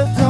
the have done.